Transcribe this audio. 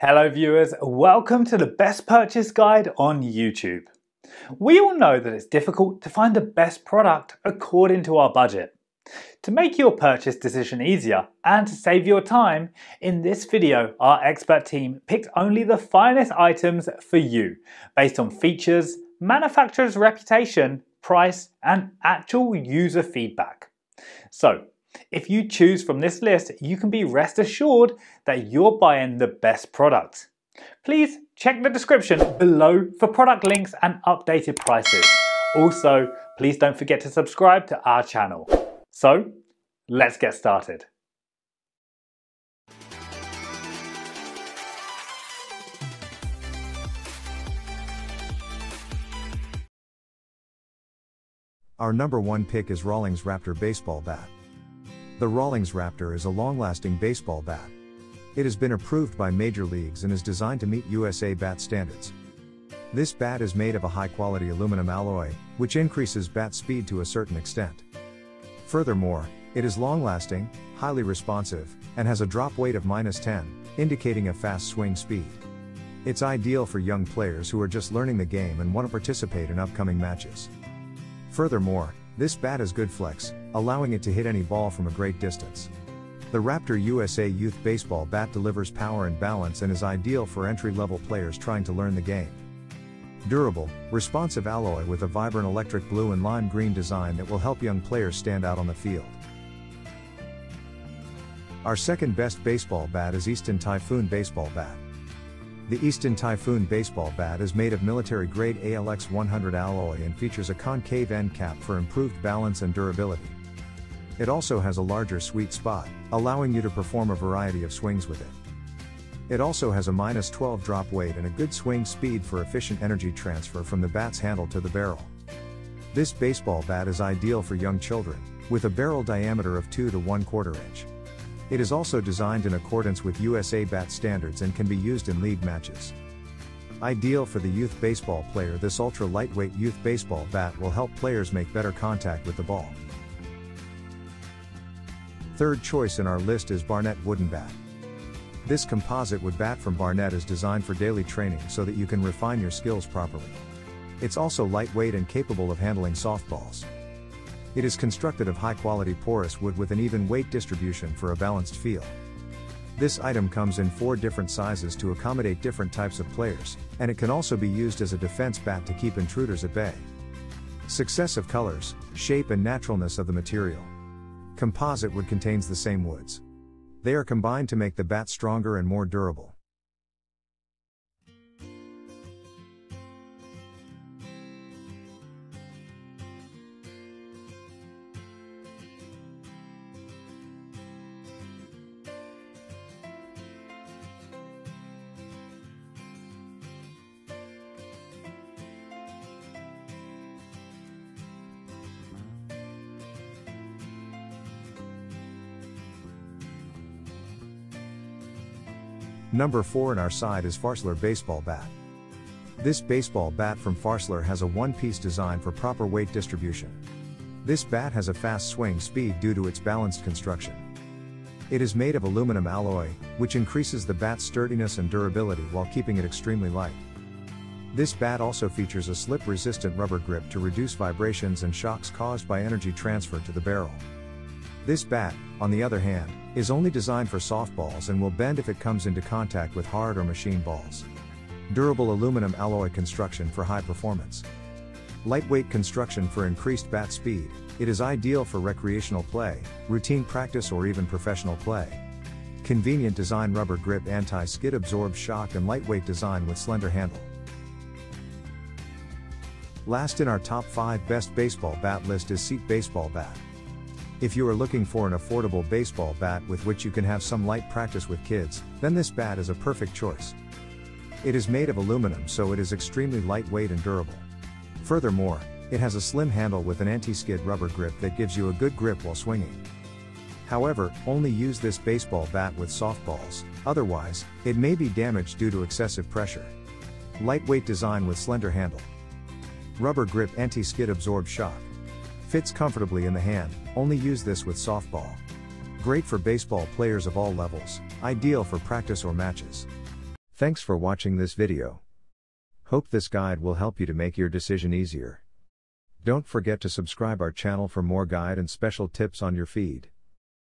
Hello viewers, welcome to the best purchase guide on YouTube. We all know that it's difficult to find the best product according to our budget. To make your purchase decision easier and to save your time, in this video our expert team picked only the finest items for you based on features, manufacturer's reputation, price and actual user feedback. So if you choose from this list, you can be rest assured that you're buying the best product. Please check the description below for product links and updated prices. Also, please don't forget to subscribe to our channel. So, let's get started. Our number one pick is Rawlings Raptor Baseball Bat. The Rawlings Raptor is a long-lasting baseball bat. It has been approved by major leagues and is designed to meet USA bat standards. This bat is made of a high-quality aluminum alloy, which increases bat speed to a certain extent. Furthermore, it is long-lasting, highly responsive, and has a drop weight of minus 10, indicating a fast swing speed. It's ideal for young players who are just learning the game and want to participate in upcoming matches. Furthermore, this bat has good flex, allowing it to hit any ball from a great distance. The Raptor USA Youth Baseball Bat delivers power and balance and is ideal for entry-level players trying to learn the game. Durable, responsive alloy with a vibrant electric blue and lime green design that will help young players stand out on the field. Our second best baseball bat is Easton Typhoon Baseball Bat. The Easton Typhoon baseball bat is made of military-grade ALX 100 alloy and features a concave end cap for improved balance and durability. It also has a larger sweet spot, allowing you to perform a variety of swings with it. It also has a minus 12 drop weight and a good swing speed for efficient energy transfer from the bat's handle to the barrel. This baseball bat is ideal for young children, with a barrel diameter of 2 to 1 quarter inch. It is also designed in accordance with USA BAT standards and can be used in league matches. Ideal for the youth baseball player, this ultra lightweight youth baseball bat will help players make better contact with the ball. Third choice in our list is Barnett Wooden Bat. This composite wood bat from Barnett is designed for daily training so that you can refine your skills properly. It's also lightweight and capable of handling softballs. It is constructed of high quality porous wood with an even weight distribution for a balanced feel. This item comes in four different sizes to accommodate different types of players, and it can also be used as a defense bat to keep intruders at bay. Successive colors, shape and naturalness of the material. Composite wood contains the same woods. They are combined to make the bat stronger and more durable. Number 4 in our side is Farsler Baseball Bat. This baseball bat from Farsler has a one-piece design for proper weight distribution. This bat has a fast swing speed due to its balanced construction. It is made of aluminum alloy, which increases the bat's sturdiness and durability while keeping it extremely light. This bat also features a slip-resistant rubber grip to reduce vibrations and shocks caused by energy transfer to the barrel. This bat, on the other hand, is only designed for softballs and will bend if it comes into contact with hard or machine balls. Durable aluminum alloy construction for high performance. Lightweight construction for increased bat speed, it is ideal for recreational play, routine practice or even professional play. Convenient design rubber grip anti-skid absorbs shock and lightweight design with slender handle. Last in our top 5 best baseball bat list is SZYT Baseball Bat. If you are looking for an affordable baseball bat with which you can have some light practice with kids, then this bat is a perfect choice. It is made of aluminum so it is extremely lightweight and durable. Furthermore, it has a slim handle with an anti-skid rubber grip that gives you a good grip while swinging. However, only use this baseball bat with softballs, otherwise, it may be damaged due to excessive pressure. Lightweight design with slender handle. Rubber grip anti-skid absorb shock. Fits comfortably in the hand, only use this with softball. Great for baseball players of all levels, ideal for practice or matches. Thanks for watching this video. Hope this guide will help you to make your decision easier. Don't forget to subscribe our channel for more guide and special tips on your feed.